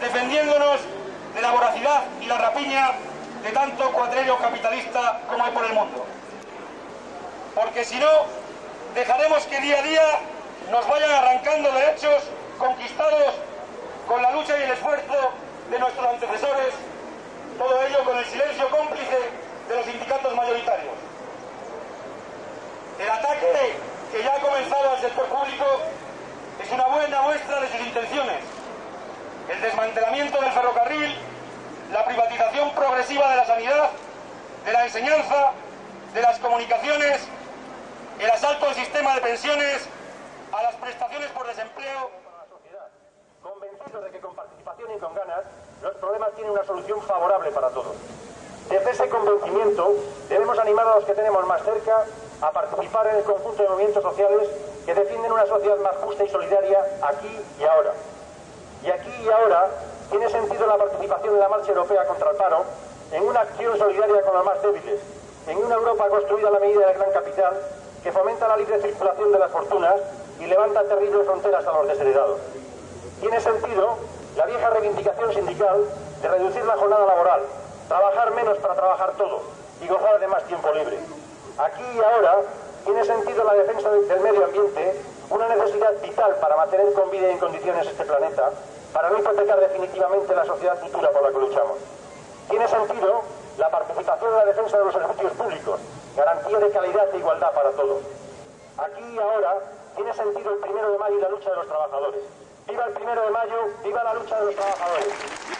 defendiéndonos de la voracidad y la rapiña de tanto cuadrillo capitalista como hay por el mundo. Porque si no, dejaremos que día a día nos vayan arrancando derechos conquistados con la lucha y el esfuerzo de nuestros antecesores, todo ello con el silencio cómplice intenciones el desmantelamiento del ferrocarril, la privatización progresiva de la sanidad, de la enseñanza, de las comunicaciones, el asalto al sistema de pensiones, a las prestaciones por desempleo. Convencido de que con participación y con ganas los problemas tienen una solución favorable para todos. Desde ese convencimiento debemos animar a los que tenemos más cerca a participar en el conjunto de movimientos sociales que defienden una sociedad más justa y solidaria aquí y ahora. Y aquí y ahora tiene sentido la participación en la marcha europea contra el paro en una acción solidaria con los más débiles, en una Europa construida a la medida del gran capital que fomenta la libre circulación de las fortunas y levanta terribles fronteras a los desheredados. Tiene sentido la vieja reivindicación sindical de reducir la jornada laboral, trabajar menos para trabajar todo y gozar de más tiempo libre. Aquí y ahora tiene sentido la defensa del medio ambiente, una necesidad vital para mantener con vida y en condiciones este planeta, para no hipotecar definitivamente la sociedad futura por la que luchamos. Tiene sentido la participación en la defensa de los servicios públicos, garantía de calidad e igualdad para todos. Aquí y ahora tiene sentido el primero de mayo y la lucha de los trabajadores. ¡Viva el primero de mayo! ¡Viva la lucha de los trabajadores!